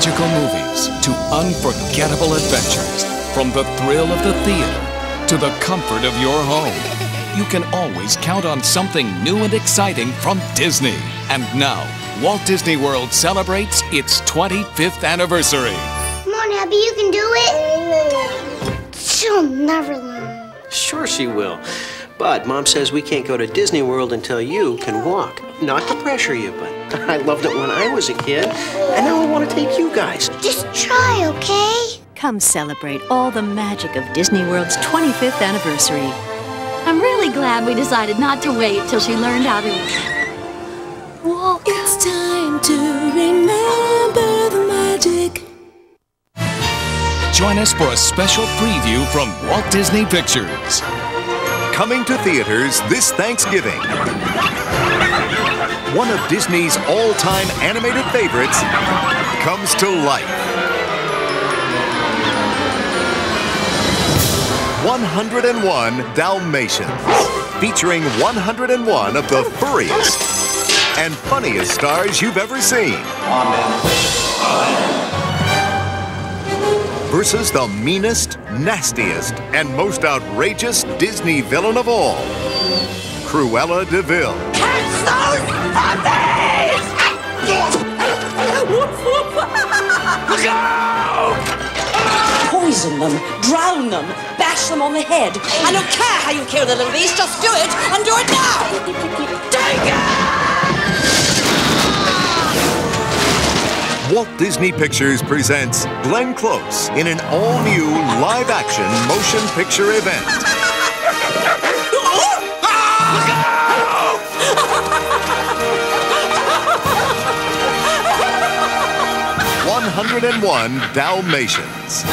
magical movies to unforgettable adventures, from the thrill of the theater to the comfort of your home, you can always count on something new and exciting from Disney. And now, Walt Disney World celebrates its 25th anniversary. Come on, Abby, you can do it. She'll never learn. Sure, she will. But Mom says we can't go to Disney World until you can walk. Not to pressure you, but I loved it when I was a kid, and now I want to take you guys. Just try, okay? Come celebrate all the magic of Disney World's 25th anniversary. I'm really glad we decided not to wait till she learned how to walk. It's time to remember the magic. Join us for a special preview from Walt Disney Pictures. Coming to theaters this Thanksgiving. One of Disney's all time animated favorites comes to life. 101 Dalmatians, featuring 101 of the furriest and funniest stars you've ever seen. Versus the meanest, nastiest, and most outrageous Disney villain of all, Cruella de Vil. Poison them, drown them, bash them on the head. I don't care how you kill the little beast, just do it and do it now! Take Walt Disney Pictures presents Glenn Close in an all new live action motion picture event. One hundred and one Dalmatians.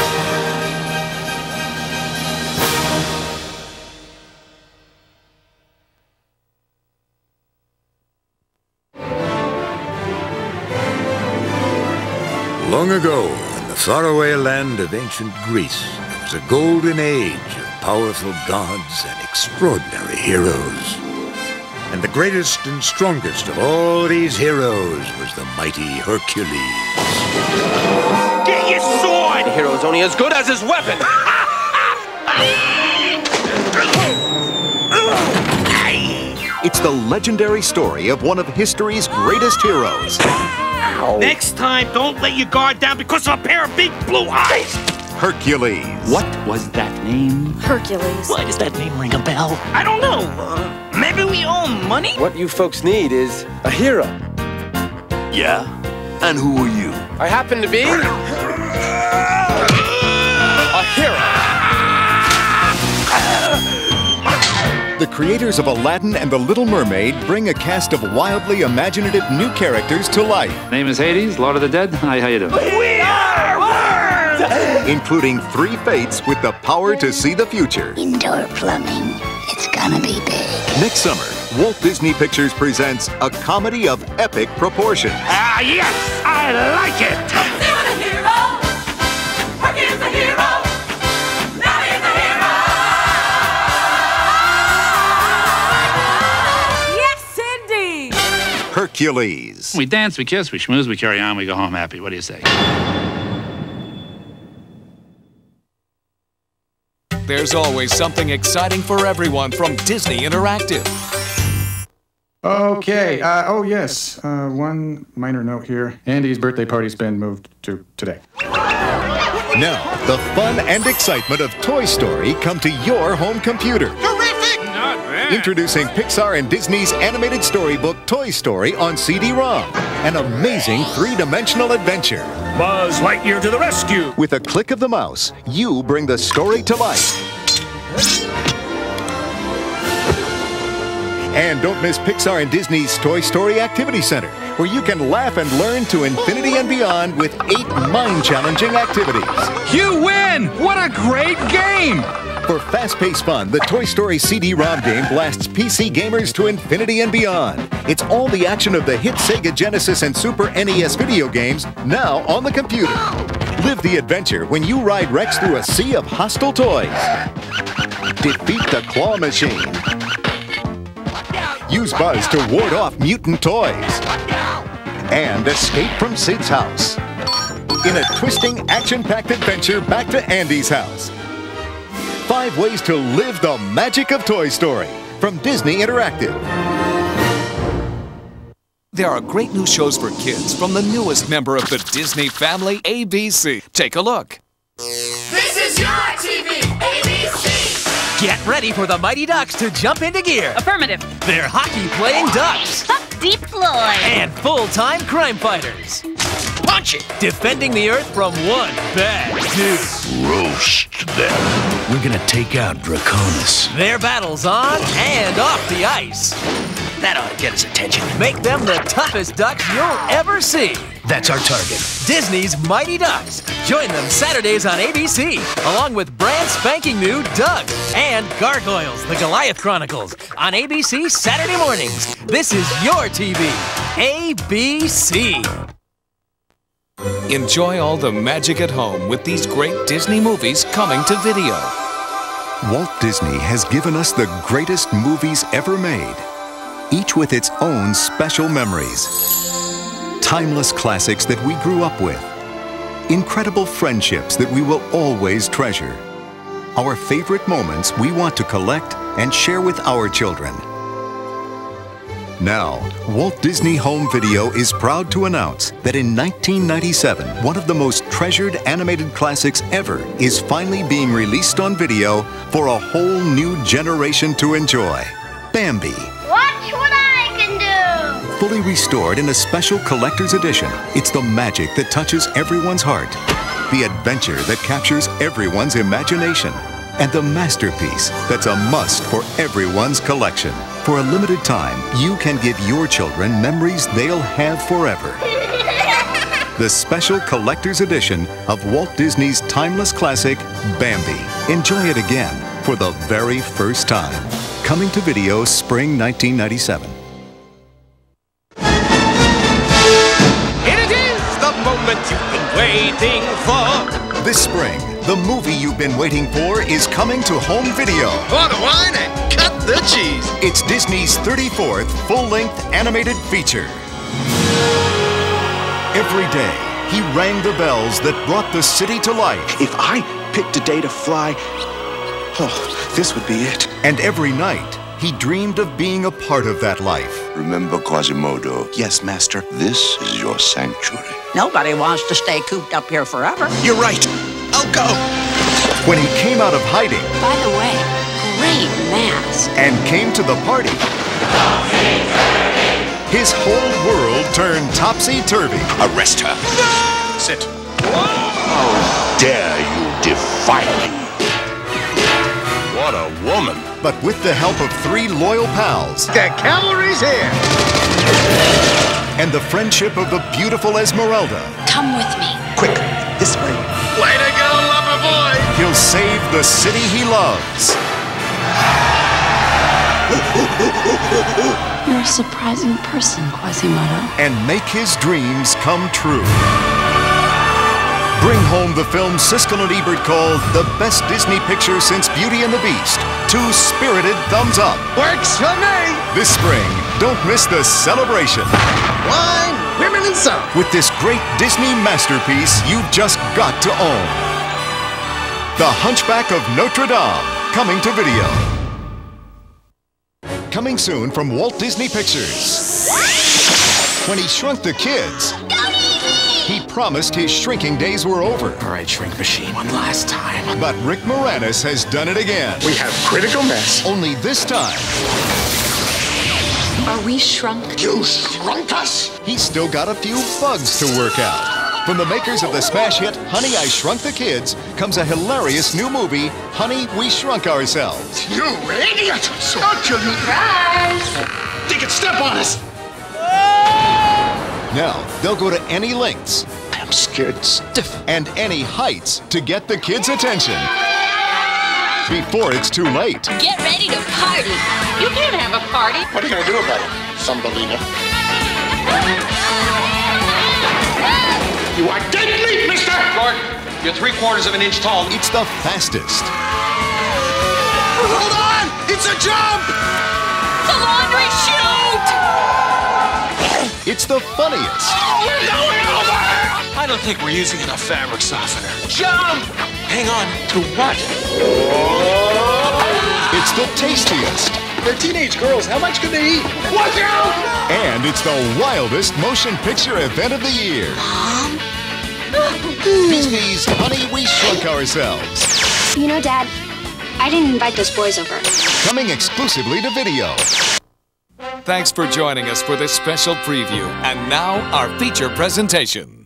Long ago, in the faraway land of ancient Greece, there was a golden age of powerful gods and extraordinary heroes. And the greatest and strongest of all these heroes was the mighty Hercules. Get your sword! The hero's only as good as his weapon. It's the legendary story of one of history's greatest heroes, Next time, don't let your guard down because of a pair of big blue eyes! Hercules. What was that name? Hercules. Why does that name ring a bell? I don't know. Uh, maybe we owe money? What you folks need is a hero. Yeah? And who are you? I happen to be creators of Aladdin and the Little Mermaid bring a cast of wildly imaginative new characters to life, Name is Hades, Lord of the Dead. Hi, how you doing? We are worms! including three fates with the power to see the future. Indoor plumbing. It's gonna be big. Next summer, Walt Disney Pictures presents a comedy of epic proportions. Ah, yes! I like it! Hercules. We dance, we kiss, we schmooze, we carry on, we go home happy. What do you say? There's always something exciting for everyone from Disney Interactive. Okay. Uh, oh, yes. Uh, one minor note here. Andy's birthday party's been moved to today. Now, the fun and excitement of Toy Story come to your home computer. Terrific! Not bad. Introducing Pixar and Disney's animated storybook Toy Story on CD-ROM. An amazing three-dimensional adventure. Buzz Lightyear to the rescue! With a click of the mouse, you bring the story to life. And don't miss Pixar and Disney's Toy Story Activity Center, where you can laugh and learn to infinity and beyond with eight mind-challenging activities. You win! What a great game! For fast-paced fun, the Toy Story CD-ROM game blasts PC gamers to infinity and beyond. It's all the action of the hit Sega Genesis and Super NES video games now on the computer. Live the adventure when you ride Rex through a sea of hostile toys. Defeat the claw machine. Use Buzz to ward off mutant toys. And escape from Sid's house. in a twisting, action-packed adventure back to Andy's house. Five ways to live the magic of Toy Story from Disney Interactive. There are great new shows for kids from the newest member of the Disney family, ABC. Take a look. This is your TV, ABC. Get ready for the Mighty Ducks to jump into gear. Affirmative. They're hockey playing ducks. Deep Floyd. And full time crime fighters. Punch it! Defending the Earth from one bad dude. Roast them. We're gonna take out Dragaunus. Their battles on and off the ice. That ought to get his attention. Make them the toughest ducks you'll ever see. That's our target. Disney's Mighty Ducks. Join them Saturdays on ABC, along with brand spanking new Doug and Gargoyles, the Goliath Chronicles, on ABC Saturday mornings. This is your TV, ABC. Enjoy all the magic at home with these great Disney movies coming to video. Walt Disney has given us the greatest movies ever made, each with its own special memories. Timeless classics that we grew up with, incredible friendships that we will always treasure, our favorite moments we want to collect and share with our children. Now, Walt Disney Home Video is proud to announce that in 1997, one of the most treasured animated classics ever is finally being released on video for a whole new generation to enjoy. Bambi, Watch what I can do! fully restored in a special collector's edition. It's the magic that touches everyone's heart, the adventure that captures everyone's imagination, and the masterpiece that's a must for everyone's collection. For a limited time, you can give your children memories they'll have forever. The special collector's edition of Walt Disney's timeless classic, Bambi. Enjoy it again for the very first time. Coming to video spring 1997. It is, the moment you've been waiting for. This spring, the movie you've been waiting for is coming to home video. Pour the wine and cut the cheese. It's Disney's 34th full length animated feature. Every day, he rang the bells that brought the city to life. If I picked a day to fly, oh, this would be it. And every night, he dreamed of being a part of that life. Remember Quasimodo? Yes, Master. This is your sanctuary. Nobody wants to stay cooped up here forever. You're right. I'll go. When he came out of hiding By the way, great mask. and came to the party, his whole world turned topsy-turvy. Arrest her. Sit. How dare you defy me? What a woman. But with the help of three loyal pals The cavalry's here. and the friendship of the beautiful Esmeralda, Come with me. Quick, this way. Way to go, lover boy. he'll save the city he loves. You're a surprising person, Quasimodo. and make his dreams come true. Bring home the film Siskel and Ebert called the best Disney picture since Beauty and the Beast. Two spirited thumbs up. Works for me. This spring, don't miss the celebration. Wine, women, and song. With this great Disney masterpiece you've just got to own. The Hunchback of Notre Dame, coming to video. Coming soon from Walt Disney Pictures. When he shrunk the kids, he promised his shrinking days were over. All right, shrink machine. One last time. But Rick Moranis has done it again. We have critical mass. Only this time, Are we shrunk? You shrunk us? he's still got a few bugs to work out. From the makers of the smash hit Honey, I Shrunk the Kids comes a hilarious new movie, Honey, We Shrunk Ourselves. You idiot! I'll kill you. They could step on us. Now, they'll go to any lengths I'm scared stiff. and any heights to get the kids' attention. Before it's too late. Get ready to party. You can't have a party. What are you gonna do about it, Thumbelina? You are deadly, mister! Gordon, you're three quarters of an inch tall. It's the fastest, Hold on! It's a jump! The laundry chute! it's the funniest, oh, We're going over! I don't think we're using enough fabric softener. Jump! Hang on. To what? It's the tastiest. They're teenage girls. How much can they eat? Watch out! And it's the wildest motion picture event of the year. Mom? Disney's Honey, We Shrunk Ourselves. You know, Dad, I didn't invite those boys over. Coming exclusively to video. Thanks for joining us for this special preview. And now, our feature presentation.